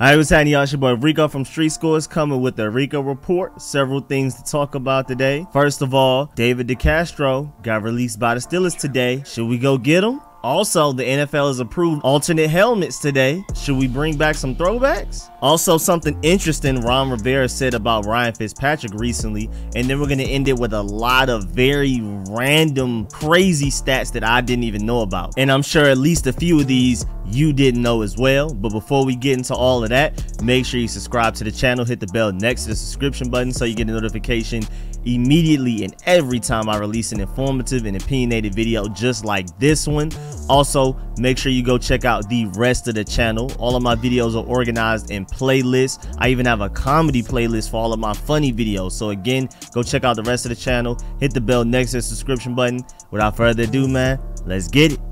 Hi, what's happening, y'all? It's your boy Rico from Street Scores coming with the Rico Report. Several things to talk about today. First of all, David DeCastro got released by the Steelers today. Should we go get him? Also, the NFL has approved alternate helmets today. Should we bring back some throwbacks? Also, something interesting Ron Rivera said about Ryan Fitzpatrick recently, and then we're going to end it with a lot of very random, crazy stats that I didn't even know about. And I'm sure at least a few of these you didn't know as well. But before we get into all of that, make sure you subscribe to the channel, hit the bell next to the subscription button so you get a notification immediately and every time I release an informative and opinionated video just like this one. Also, make sure you go check out the rest of the channel. All of my videos are organized in playlists. I even have a comedy playlist for all of my funny videos. So again, go check out the rest of the channel. Hit the bell next to the subscription button. Without further ado, man, let's get it.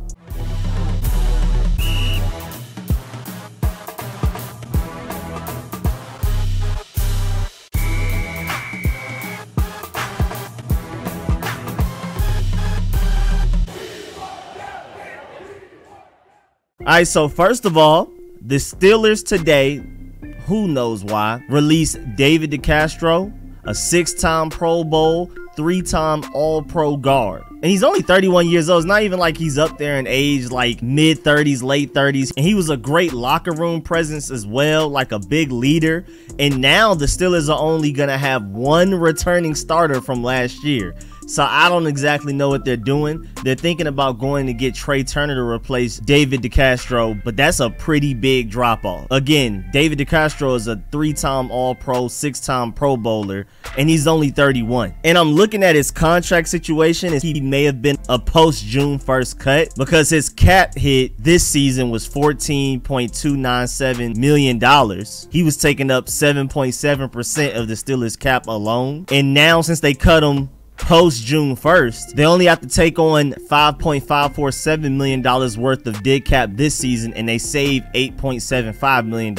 All right, so first of all, the Steelers today, who knows why, released David DeCastro, a six-time Pro Bowl, three-time All-Pro guard. And he's only 31 years old. It's not even like he's up there in age, like mid 30s, late 30s. And he was a great locker room presence as well, like a big leader. And now the Steelers are only going to have one returning starter from last year. So I don't exactly know what they're doing. They're thinking about going to get Trai Turner to replace David DeCastro, but that's a pretty big drop off. Again, David DeCastro is a three-time All-Pro, six-time Pro Bowler, and he's only 31. And I'm looking at his contract situation he may have been a post June 1st cut because his cap hit this season was $14.297 million. He was taking up 7.7% of the Steelers cap alone. And now since they cut him post June 1st. They only have to take on $5.547 million worth of dead cap this season, and they save $8.75 million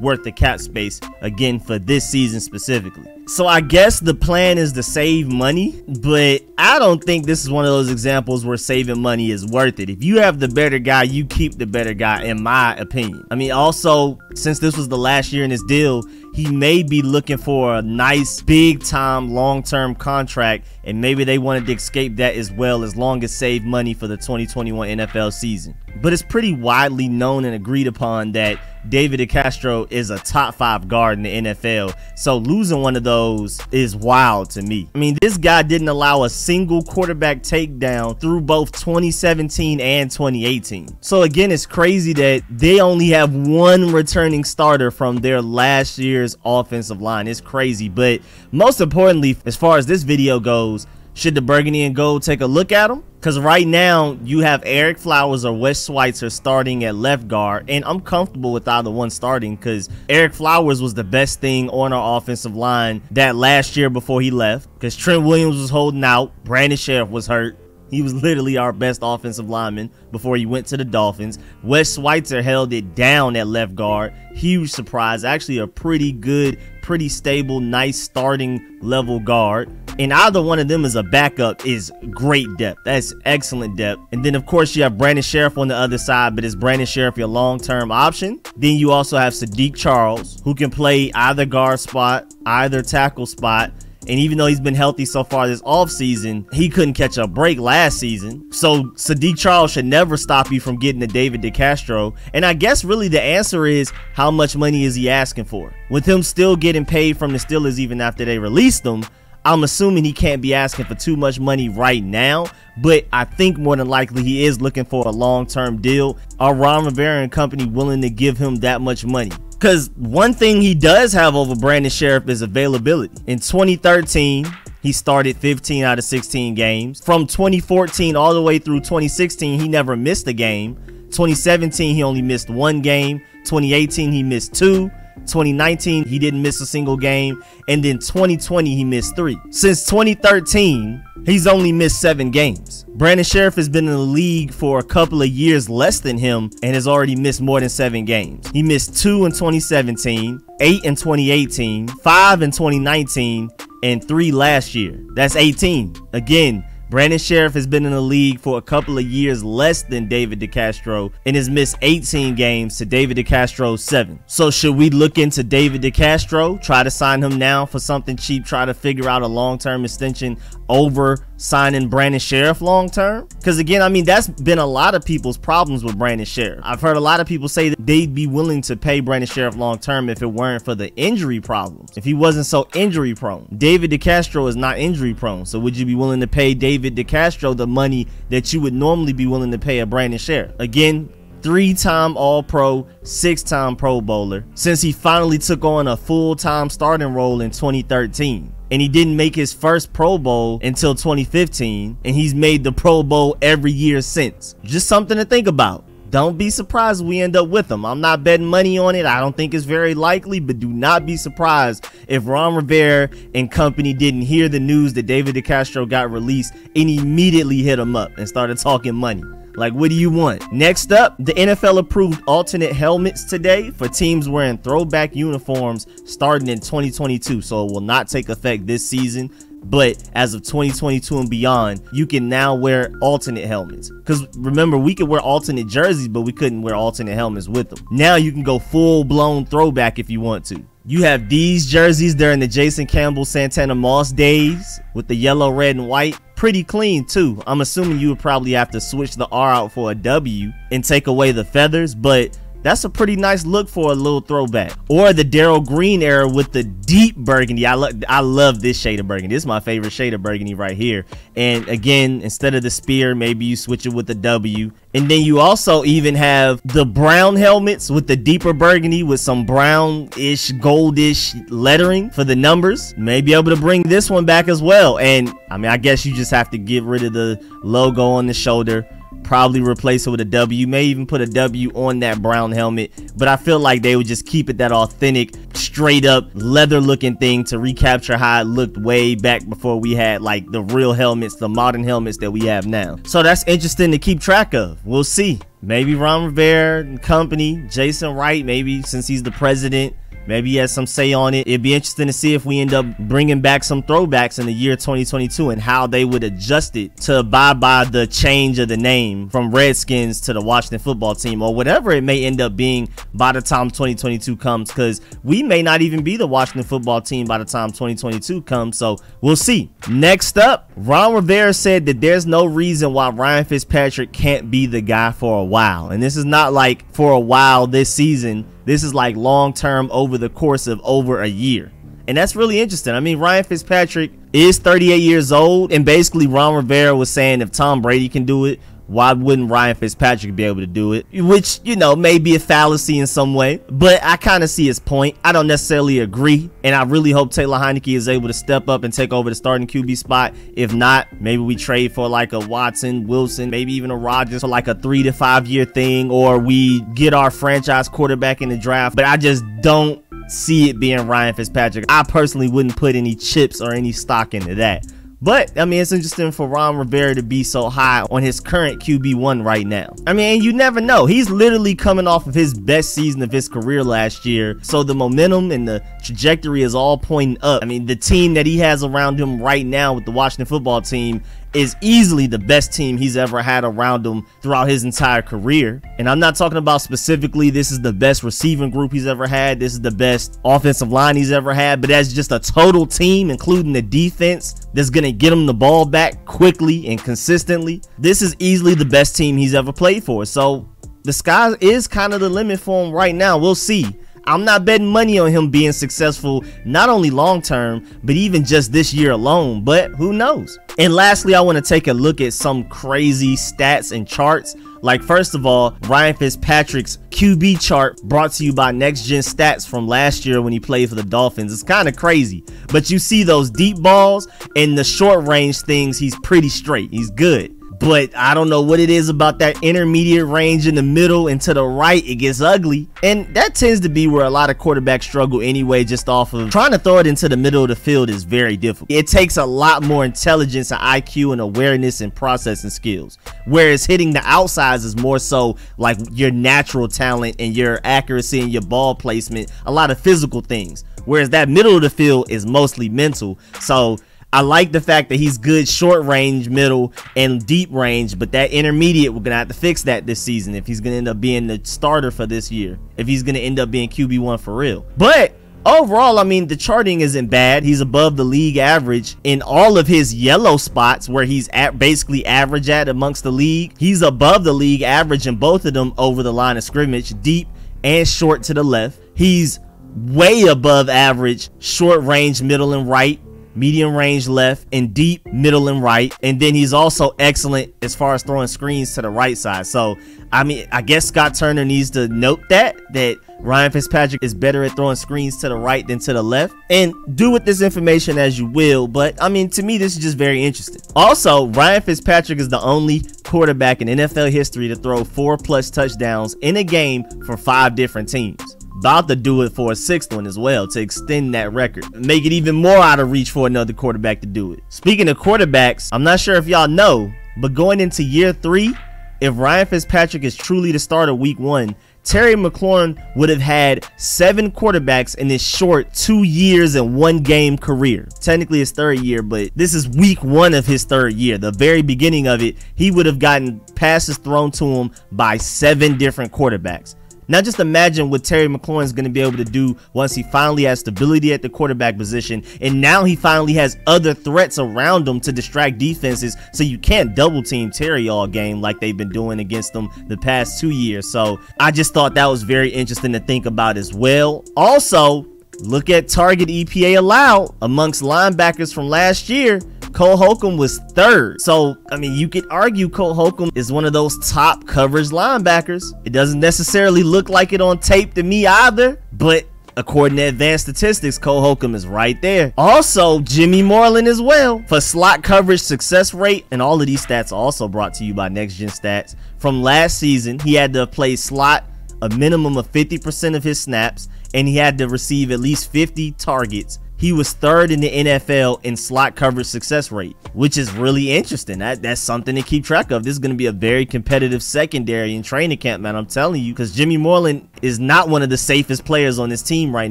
worth of cap space again for this season specifically. So I guess the plan is to save money, but I don't think this is one of those examples where saving money is worth it. If you have the better guy, you keep the better guy, in my opinion. I mean, also, since this was the last year in his deal, he may be looking for a nice big time long term contract and maybe they wanted to escape that as well as long as save money for the 2021 NFL season. But it's pretty widely known and agreed upon that David DeCastro is a top five guard in the NFL. So losing one of those is wild to me. I mean, this guy didn't allow a single quarterback takedown through both 2017 and 2018. So again, it's crazy that they only have one returning starter from their last year's offensive line. It's crazy. But most importantly, as far as this video goes, should the Burgundy and Gold take a look at him? Because right now, you have Ereck Flowers or Wes Schweitzer starting at left guard, and I'm comfortable with either one starting because Ereck Flowers was the best thing on our offensive line that last year before he left because Trent Williams was holding out, Brandon Scherff was hurt, he was literally our best offensive lineman before he went to the Dolphins. Wes Schweitzer held it down at left guard. Huge surprise. Actually, a pretty good, pretty stable, nice starting level guard. And either one of them as a backup is great depth. That's excellent depth. And then, of course, you have Brandon Scherff on the other side, but is Brandon Scherff your long-term option? Then you also have Saahdiq Charles, who can play either guard spot, either tackle spot and even though he's been healthy so far this offseason, he couldn't catch a break last season. So Saahdiq Charles should never stop you from getting to David DeCastro. And I guess really the answer is how much money is he asking for? With him still getting paid from the Steelers even after they released him, I'm assuming he can't be asking for too much money right now, but I think more than likely he is looking for a long-term deal. Are Ron Rivera and company willing to give him that much money? Because one thing he does have over Brandon Scherff is availability. In 2013, he started 15 out of 16 games. From 2014 all the way through 2016, he never missed a game. 2017, he only missed one game. 2018, he missed two. 2019, he didn't miss a single game. And then 2020, he missed three. Since 2013, he's only missed seven games. Brandon Scherff has been in the league for a couple of years less than him and has already missed more than seven games. He missed two in 2017, eight in 2018, five in 2019, and three last year. That's 18. Again, Brandon Scherff has been in the league for a couple of years less than David DeCastro and has missed 18 games to David DeCastro's 7. So should we look into David DeCastro, try to sign him now for something cheap, try to figure out a long-term extension over signing Brandon Scherff long term? Because again, I mean, that's been a lot of people's problems with Brandon Scherff. I've heard a lot of people say that they'd be willing to pay Brandon Scherff long term if it weren't for the injury problems, if he wasn't so injury prone. David DeCastro is not injury prone, so would you be willing to pay David DeCastro the money that you would normally be willing to pay a Brandon Scherff? Again, three-time All-Pro, six-time Pro Bowler, since he finally took on a full-time starting role in 2013 and he didn't make his first Pro Bowl until 2015, and he's made the Pro Bowl every year since. Just something to think about. Don't be surprised we end up with him. I'm not betting money on it. I don't think it's very likely, but do not be surprised if Ron Rivera and company didn't hear the news that David DeCastro got released and immediately hit him up and started talking money. Like, what do you want? Next up, the NFL approved alternate helmets today for teams wearing throwback uniforms starting in 2022. So it will not take effect this season. But as of 2022 and beyond, you can now wear alternate helmets. Because remember, we could wear alternate jerseys, but we couldn't wear alternate helmets with them. Now you can go full blown throwback if you want to. You have these jerseys during the Jason Campbell Santana Moss days with the yellow, red, and white pretty clean too. I'm assuming you would probably have to switch the R out for a W and take away the feathers, but that's a pretty nice look for a little throwback. Or the Darrell Green era with the deep burgundy. I, lo I love this shade of burgundy. This is my favorite shade of burgundy right here. And again, instead of the spear, maybe you switch it with the W. And then you also even have the brown helmets with the deeper burgundy with some brownish, goldish lettering for the numbers. May be able to bring this one back as well. And I mean, I guess you just have to get rid of the logo on the shoulder probably replace it with a W. May even put a W on that brown helmet. But I feel like they would just keep it that authentic, straight up leather looking thing to recapture how it looked way back before we had like the real helmets, the modern helmets that we have now. So that's interesting to keep track of. We'll see. Maybe Ron Rivera and company, Jason Wright, maybe since he's the president, Maybe he has some say on it. It'd be interesting to see if we end up bringing back some throwbacks in the year 2022 and how they would adjust it to abide by the change of the name from Redskins to the Washington football team or whatever it may end up being by the time 2022 comes because we may not even be the Washington football team by the time 2022 comes. So we'll see. Next up, Ron Rivera said that there's no reason why Ryan Fitzpatrick can't be the guy for a while. And this is not like for a while this season this is like long term over the course of over a year. And that's really interesting. I mean, Ryan Fitzpatrick is 38 years old, and basically Ron Rivera was saying if Tom Brady can do it, why wouldn't Ryan Fitzpatrick be able to do it? Which, you know, may be a fallacy in some way, but I kind of see his point. I don't necessarily agree, and I really hope Taylor Heinicke is able to step up and take over the starting QB spot. If not, maybe we trade for like a Watson, Wilson, maybe even a Rodgers for like a three to five year thing, or we get our franchise quarterback in the draft. But I just don't see it being Ryan Fitzpatrick. I personally wouldn't put any chips or any stock into that. But I mean, it's interesting for Ron Rivera to be so high on his current QB1 right now. I mean, you never know. He's literally coming off of his best season of his career last year. So the momentum and the trajectory is all pointing up. I mean, the team that he has around him right now with the Washington football team is easily the best team he's ever had around him throughout his entire career. And I'm not talking about specifically this is the best receiving group he's ever had, this is the best offensive line he's ever had, but that's just a total team, including the defense, that's going to get him the ball back quickly and consistently. This is easily the best team he's ever played for. So the sky is kind of the limit for him right now. We'll see. I'm not betting money on him being successful, not only long term, but even just this year alone. But who knows? And lastly, I want to take a look at some crazy stats and charts. Like, first of all, Ryan Fitzpatrick's QB chart brought to you by Next Gen Stats from last year when he played for the Dolphins. It's kind of crazy. But you see those deep balls and the short range things, he's pretty straight. He's good but I don't know what it is about that intermediate range in the middle and to the right, it gets ugly. And that tends to be where a lot of quarterbacks struggle anyway, just off of trying to throw it into the middle of the field is very difficult. It takes a lot more intelligence and IQ and awareness and processing skills. Whereas hitting the outsides is more so like your natural talent and your accuracy and your ball placement, a lot of physical things. Whereas that middle of the field is mostly mental. So I like the fact that he's good short range, middle, and deep range, but that intermediate, we're going to have to fix that this season if he's going to end up being the starter for this year, if he's going to end up being QB1 for real. But overall, I mean, the charting isn't bad. He's above the league average in all of his yellow spots where he's at basically average at amongst the league. He's above the league average in both of them over the line of scrimmage, deep and short to the left. He's way above average short range, middle, and right medium range left, and deep middle and right. And then he's also excellent as far as throwing screens to the right side. So, I mean, I guess Scott Turner needs to note that, that Ryan Fitzpatrick is better at throwing screens to the right than to the left. And do with this information as you will, but I mean, to me, this is just very interesting. Also, Ryan Fitzpatrick is the only quarterback in NFL history to throw four plus touchdowns in a game for five different teams about to do it for a sixth one as well to extend that record. Make it even more out of reach for another quarterback to do it. Speaking of quarterbacks, I'm not sure if y'all know, but going into year three, if Ryan Fitzpatrick is truly the starter week one, Terry McLaurin would have had seven quarterbacks in his short two years and one game career. Technically his third year, but this is week one of his third year. The very beginning of it, he would have gotten passes thrown to him by seven different quarterbacks. Now just imagine what Terry McLaurin is going to be able to do once he finally has stability at the quarterback position and now he finally has other threats around him to distract defenses so you can't double team Terry all game like they've been doing against them the past two years. So I just thought that was very interesting to think about as well. Also, look at target EPA allowed amongst linebackers from last year. Cole Holcomb was third. So, I mean, you could argue Cole Holcomb is one of those top coverage linebackers. It doesn't necessarily look like it on tape to me either, but According to advanced statistics, Cole Holcomb is right there. Also, Jimmy Moreland as well for slot coverage success rate. And all of these stats also brought to you by Next Gen Stats. From last season, he had to play slot a minimum of 50% of his snaps, and he had to receive at least 50 targets he was third in the NFL in slot coverage success rate, which is really interesting. That that's something to keep track of. This is going to be a very competitive secondary in training camp, man. I'm telling you, because Jimmy Moreland is not one of the safest players on this team right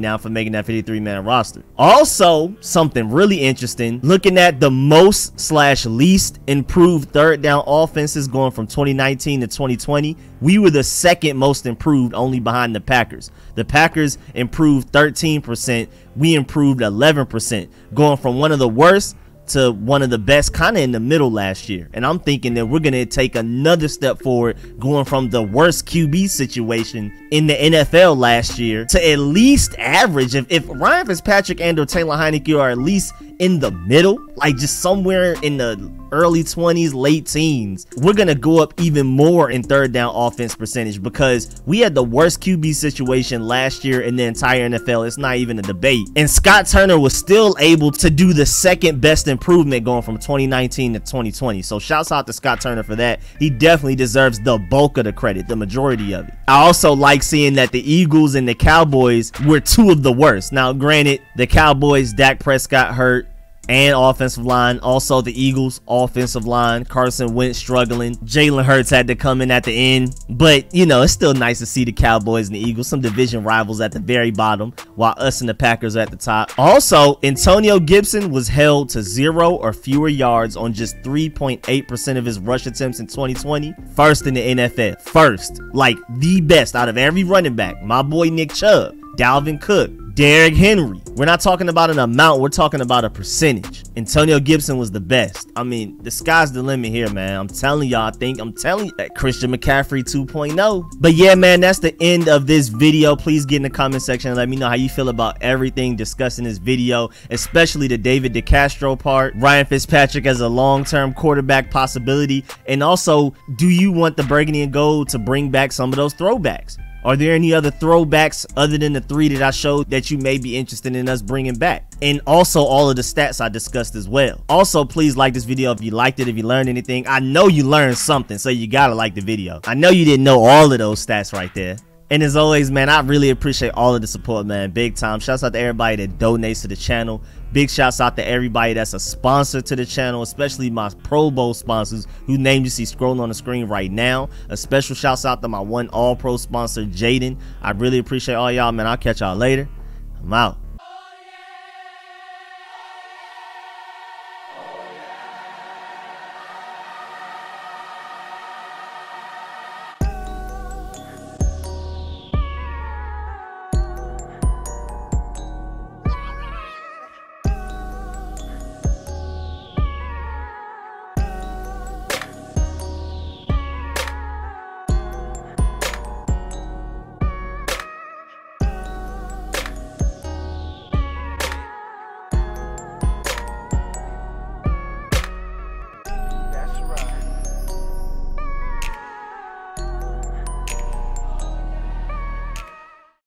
now for making that 53 man roster. Also, something really interesting, looking at the most slash least improved third down offenses going from 2019 to 2020, we were the second most improved, only behind the Packers. The Packers improved 13%. We improved 11%, going from one of the worst to one of the best kind of in the middle last year. And I'm thinking that we're going to take another step forward going from the worst QB situation in the NFL last year to at least average. If, if Ryan Fitzpatrick and or Taylor Heinicke are at least in the middle, like just somewhere in the early 20s, late teens, we're going to go up even more in third down offense percentage because we had the worst QB situation last year in the entire NFL. It's not even a debate. And Scott Turner was still able to do the second best improvement going from 2019 to 2020. So shouts out to Scott Turner for that. He definitely deserves the bulk of the credit, the majority of it. I also like seeing that the Eagles and the Cowboys were two of the worst. Now, granted, the Cowboys, Dak Prescott hurt and offensive line. Also, the Eagles' offensive line. Carson Wentz struggling. Jalen Hurts had to come in at the end. But, you know, it's still nice to see the Cowboys and the Eagles, some division rivals at the very bottom, while us and the Packers are at the top. Also, Antonio Gibson was held to zero or fewer yards on just 3.8% of his rush attempts in 2020. First in the NFL. First. Like the best out of every running back. My boy Nick Chubb. Dalvin Cook, Derrick Henry. We're not talking about an amount, we're talking about a percentage. Antonio Gibson was the best. I mean, the sky's the limit here, man. I'm telling y'all, I think I'm telling you uh, that Christian McCaffrey 2.0. But yeah, man, that's the end of this video. Please get in the comment section and let me know how you feel about everything discussed in this video, especially the David DeCastro part, Ryan Fitzpatrick as a long-term quarterback possibility, and also, do you want the burgundy and gold to bring back some of those throwbacks? Are there any other throwbacks other than the three that I showed that you may be interested in us bringing back? And also all of the stats I discussed as well. Also, please like this video if you liked it, if you learned anything. I know you learned something, so you gotta like the video. I know you didn't know all of those stats right there. And as always, man, I really appreciate all of the support, man. Big time. Shouts out to everybody that donates to the channel. Big shouts out to everybody that's a sponsor to the channel, especially my Pro Bowl sponsors whose name you see scrolling on the screen right now. A special shouts out to my one All Pro sponsor, Jaden. I really appreciate all y'all, man. I'll catch y'all later. I'm out.